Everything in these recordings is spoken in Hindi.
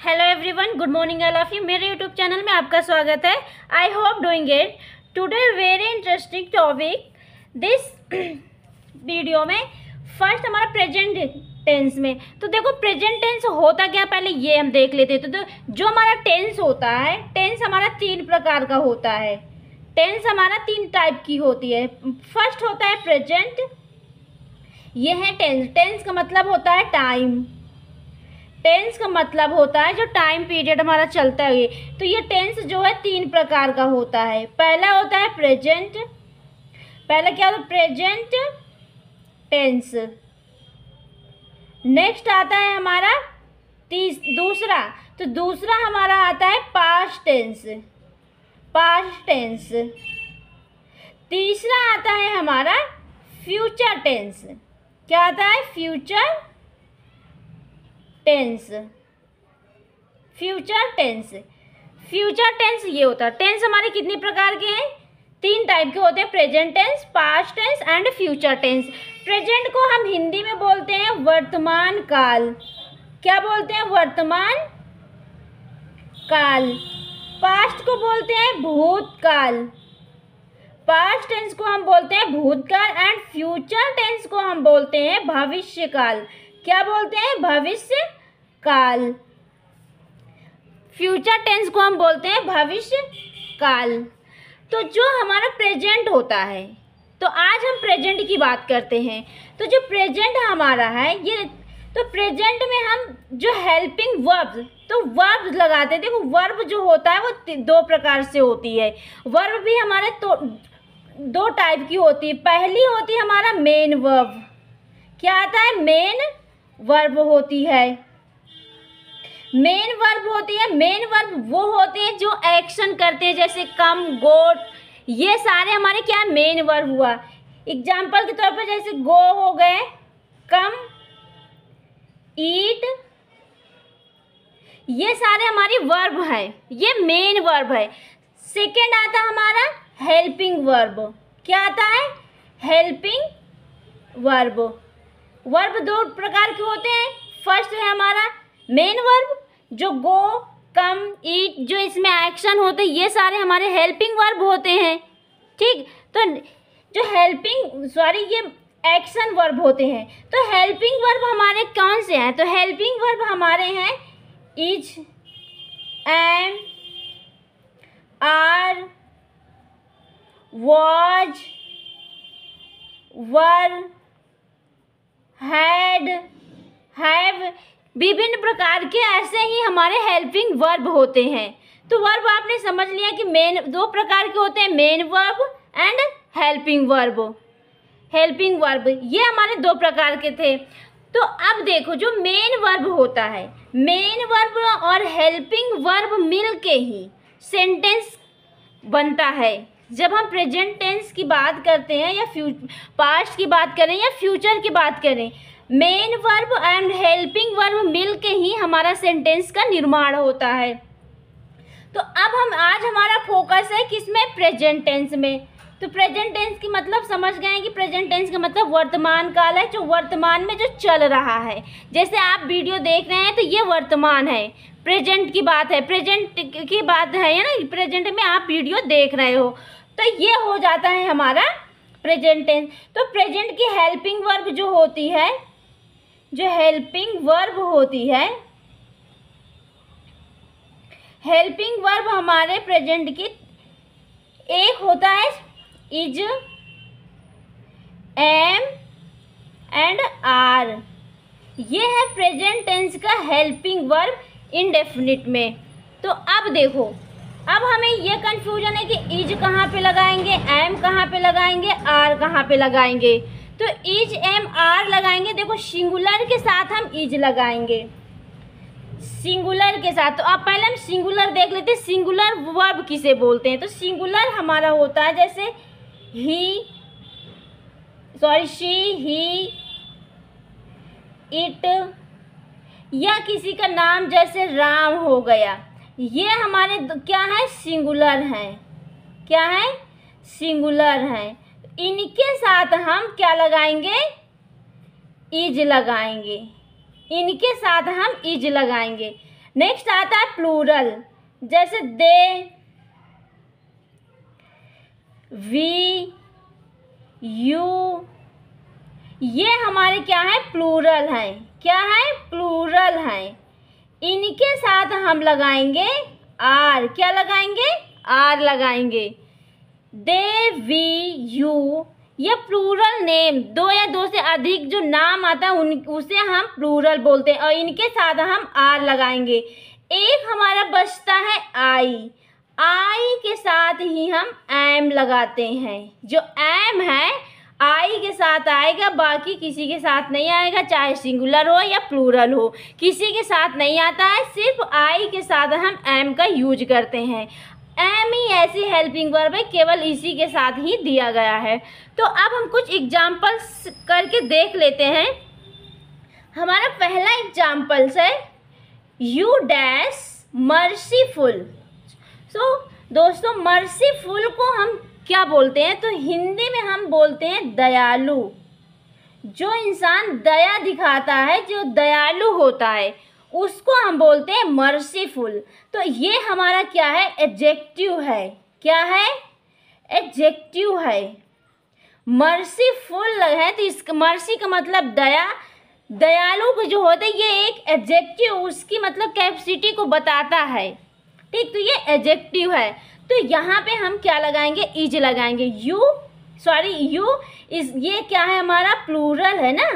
Hello everyone good morning I love you मेरे यूट्यूब चैनल में आपका स्वागत है. I hope doing it today very interesting topic this video में फ़र्स्ट हमारा प्रेजेंट टेंस में. तो देखो प्रेजेंट टेंस होता क्या? पहले ये हम देख लेते हैं. तो, तो जो हमारा टेंस होता है टेंस हमारा तीन प्रकार का होता है. टेंस हमारा तीन टाइप की होती है. फ़र्स्ट होता है प्रेजेंट ये है टेंस टेंस का मतलब होता है टाइम टेंस का मतलब होता है जो टाइम पीरियड हमारा चलता है तो ये टेंस जो है तीन प्रकार का होता है। पहला होता है प्रेजेंट पहला क्या होता है? प्रेजेंट टेंस नेक्स्ट आता है हमारा तीस, दूसरा। तो दूसरा हमारा आता है पास्ट टेंस पास्ट टेंस तीसरा आता है हमारा फ्यूचर टेंस क्या आता है? Future tense future tense future tense ये होता है। टेंस हमारे कितने प्रकार के हैं? तीन टाइप के होते हैं present tense past tense and future tense present को हम हिंदी में बोलते हैं वर्तमान काल। क्या बोलते हैं? वर्तमान काल। पास्ट को बोलते हैं भूतकाल। पास्ट टेंस को हम बोलते हैं भूतकाल एंड फ्यूचर टेंस को हम बोलते हैं भविष्यकाल। क्या बोलते हैं? भविष्य काल। फ्यूचर टेंस को हम बोलते हैं भविष्य काल। तो जो हमारा प्रेजेंट होता है तो आज हम प्रेजेंट की बात करते हैं। तो जो प्रेजेंट हमारा है, ये तो प्रेजेंट में हम जो हेल्पिंग वर्ब तो वर्ब लगाते हैं। देखो वर्ब जो होता है, वो दो प्रकार से होती है। वर्ब भी हमारे तो दो टाइप की होती है। पहली होती है हमारा मेन वर्ब क्या आता है? मेन वर्ब होती है। मेन वर्ब होती है, मेन वर्ब वो होते हैं जो एक्शन करते हैं, जैसे कम, गोट, ये सारे हमारे क्या मेन वर्ब हुआ। एग्ज़ाम्पल के तौर पर जैसे गो हो गए, कम ईट ये सारे हमारी वर्ब है, ये मेन वर्ब है। सेकेंड आता हमारा हेल्पिंग वर्ब क्या आता है? हेल्पिंग वर्ब वर्ब दो प्रकार के होते हैं। फ़र्स्ट है हमारा मेन वर्ब जो गो, कम, ईट, जो इसमें एक्शन होते हैं, ये सारे हमारे हेल्पिंग वर्ब होते हैं। ठीक? तो जो हेल्पिंग सॉरी ये एक्शन वर्ब होते हैं। तो हेल्पिंग वर्ब हमारे कौन से हैं? तो हेल्पिंग वर्ब हमारे हैं is am are was were had have विभिन्न प्रकार के ऐसे ही हमारे हेल्पिंग वर्ब होते हैं। तो वर्ब आपने समझ लिया कि मेन दो प्रकार के होते हैं main verb and helping verb helping verb ये हमारे दो प्रकार के थे। तो अब देखो जो मेन वर्ब होता है। मेन वर्ब और हेल्पिंग वर्ब मिल के ही सेंटेंस बनता है। जब हम प्रेजेंट टेंस की बात करते हैं या फ्यू पास्ट की बात करें या फ्यूचर की बात करें main verb and helping verb मिल के ही हमारा सेंटेंस का निर्माण होता है। तो अब हम, आज हमारा फोकस है किसमें? प्रेजेंट टेंस में। तो प्रेजेंट टेंस की मतलब समझ गए हैं कि प्रेजेंट टेंस का मतलब वर्तमान काल है, जो वर्तमान में जो चल रहा है। जैसे आप वीडियो देख रहे हैं तो ये वर्तमान है। प्रेजेंट की बात है प्रेजेंट की बात है ना? प्रेजेंट में आप वीडियो देख रहे हो। तो ये हो जाता है हमारा प्रेजेंट टेंस तो प्रेजेंट की हेल्पिंग वर्ब जो होती है जो हेल्पिंग वर्ब होती है। हेल्पिंग वर्ब हमारे प्रेजेंट की एक होता है इज़ एम एंड आर ये है प्रेजेंट टेंस का हेल्पिंग वर्ब इनडेफिनिट में। तो अब देखो, अब हमें ये कंफ्यूजन है कि इज़ कहाँ पे लगाएँगे एम कहाँ पे लगाएँगे आर कहाँ पे लगाएँगे। तो इज़ एम आर लगाएँगे। देखो, सिंगुलर के साथ हम इज़ लगाएँगे। सिंगुलर के साथ। तो अब पहले हम सिंगुलर देख लेते हैं। सिंगुलर वर्ब किसे बोलते हैं? तो सिंगुलर हमारा होता है जैसे he, sorry, she, he, it, या किसी का नाम जैसे राम हो गया। ये हमारे क्या है? सिंगुलर हैं। क्या है? सिंगुलर हैं। इनके साथ हम क्या लगाएँगे? इज़ लगाएँगे। इनके साथ हम इज़ लगाएँगे। नेक्स्ट आता है प्लूरल जैसे दे, वी, यू। ये हमारे क्या है? प्लूरल हैं। क्या है? प्लूरल हैं। इनके साथ हम लगाएँगे आर। क्या लगाएँगे? आर लगाएँगे। दे वी यू, ये प्लूरल नेम दो या दो से अधिक जो नाम आता है, उन, उसे हम प्लूरल बोलते हैं, और इनके साथ हम आर लगाएँगे। एक हमारा बचता है आई आई के साथ ही हम एम लगाते हैं। जो एम है आई के साथ आएगा, बाकी किसी के साथ नहीं आएगा, चाहे सिंगुलर हो या प्लूरल हो। किसी के साथ नहीं आता है, सिर्फ़ आई के साथ हम एम का यूज़ करते हैं। एम ही ऐसी हेल्पिंग वर्ब है, केवल इसी के साथ ही दिया गया है। तो अब हम कुछ एग्जाम्पल्स करके देख लेते हैं। हमारा पहला एग्जाम्पल्स है यू डैश मर्सीफुल सो दोस्तों मर्सीफुल को हम क्या बोलते हैं? तो हिंदी में हम बोलते हैं दयालु। जो इंसान दया दिखाता है, जो दयालु होता है। उसको हम बोलते हैं मर्सीफुल तो ये हमारा क्या है? एडजेक्टिव है. क्या है? एडजेक्टिव है. मर्सीफुल है तो इस मर्सी का मतलब दया, दयालु को जो होता ये एक एडजेक्टिव उसकी मतलब कैपेसिटी को बताता है. ठीक तो ये एडजेक्टिव है. तो यहाँ पे हम क्या लगाएँगे? इज़ लगाएँगे. यू सॉरी यू इस ये क्या है हमारा? प्लूरल है ना?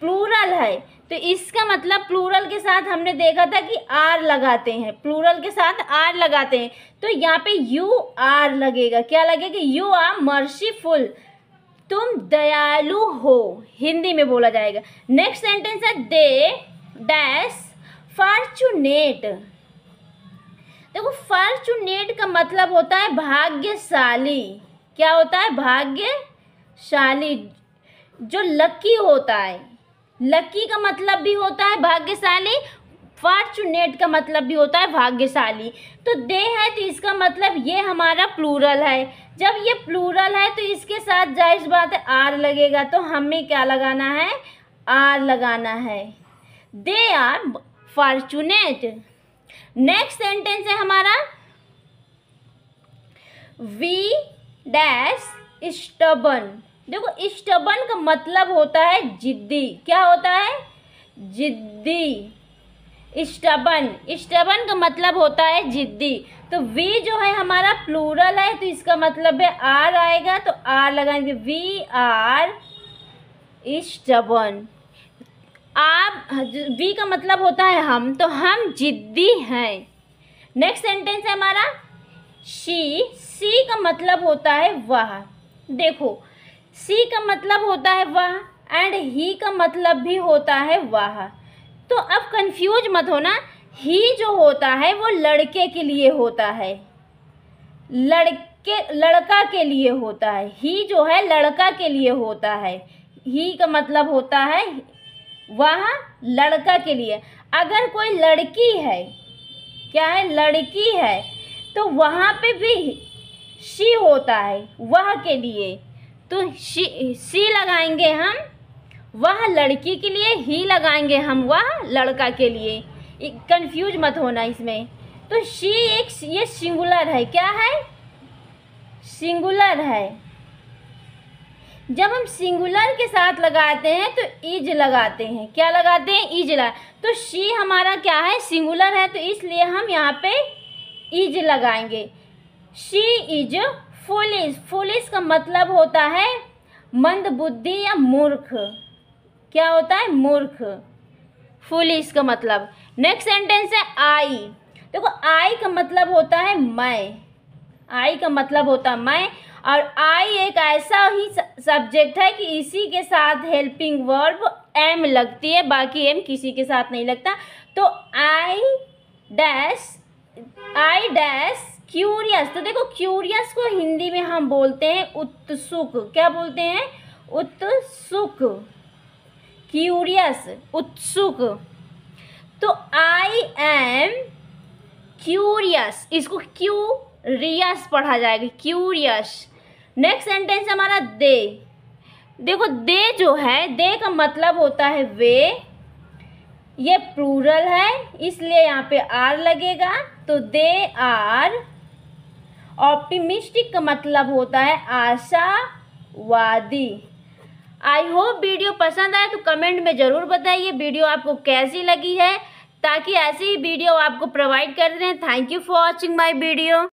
प्लूरल है. तो इसका मतलब प्लूरल के साथ हमने देखा था कि आर लगाते हैं। प्लूरल के साथ आर लगाते हैं। तो यहाँ पे यू आर लगेगा। क्या लगेगा? यू आर मर्सीफुल तुम दयालु हो। हिंदी में बोला जाएगा। नेक्स्ट सेंटेंस है दे, डैश, फॉर्चुनेट। देखो, फॉर्चुनेट का मतलब होता है भाग्यशाली। क्या होता है? भाग्यशाली। जो लकी होता है। लकी का मतलब भी होता है भाग्यशाली फॉर्चुनेट का मतलब भी होता है भाग्यशाली। तो दे है तो इसका मतलब ये हमारा प्लूरल है। जब ये प्लूरल है तो इसके साथ ज़ाहिर बात है आर लगेगा तो हमें क्या लगाना है? आर लगाना है। They are fortunate next sentence है हमारा। वी डैश स्टबन देखो स्टबन का मतलब होता है जिद्दी। क्या होता है? जिद्दी। स्टबन स्टबन का मतलब होता है जिद्दी। तो वी जो है हमारा प्लूरल है तो इसका मतलब है आर आएगा तो आर लगाएँगे। वी आर स्टबन आप वी का मतलब होता है हम तो हम जिद्दी हैं। नेक्स्ट सेंटेंस है हमारा। शी सी का मतलब होता है वह। देखो सी का मतलब होता है वह एंड ही का मतलब भी होता है वह। तो अब कंफ्यूज मत होना ही जो होता है वो लड़के के लिए होता है। लड़के, लड़का के लिए होता है। ही जो है लड़का के लिए होता है। ही का मतलब होता है वह, लड़का के लिए। अगर कोई लड़की है, क्या है? लड़की है तो वहाँ पे भी शी होता है, वह के लिए। तो शी सी लगाएँगे हम, वह लड़की के लिए ही लगाएँगे हम, वह लड़का के लिए। कंफ्यूज मत होना इसमें। तो शी एक, ये सिंगुलर है, क्या है? सिंगुलर है। जब हम सिंगुलर के साथ लगाते हैं तो इज़ लगाते हैं। क्या लगाते हैं? इज़ लगा तो शी हमारा क्या है? सिंगुलर है तो इसलिए हम यहाँ पे इज़ लगाएँगे। शी इज़ फुलिस फुलिस का मतलब होता है मंद बुद्धि या मूर्ख। क्या होता है? मूर्ख। फुलिस का मतलब। नेक्स्ट सेंटेंस है आई देखो आई का मतलब होता है मैं। आई का मतलब होता है मैं। और आई एक ऐसा ही सब्जेक्ट है कि इसी के साथ हेल्पिंग वर्ब एम लगती है, बाकी एम किसी के साथ नहीं लगता। तो I dash I dash curious तो देखो क्यूरियस को हिंदी में हम बोलते हैं उत्सुक। क्या बोलते हैं? उत्सुक। क्यूरियस उत्सुक। तो आई एम क्यूरियस इसको क्यूरियस पढ़ा जाएगा। क्यूरियस नेक्स्ट सेंटेंस हमारा दे। देखो, दे जो है, दे का मतलब होता है वे। ये प्लूरल है, इसलिए यहाँ पे आर लगेगा। तो दे आर ऑप्टिमिस्टिक का मतलब होता है आशावादी। आई होप वीडियो पसंद आए तो कमेंट में ज़रूर बताइए वीडियो आपको कैसी लगी है, ताकि ऐसी ही वीडियो आपको प्रोवाइड कर रहे हैं। Thank you for watching my video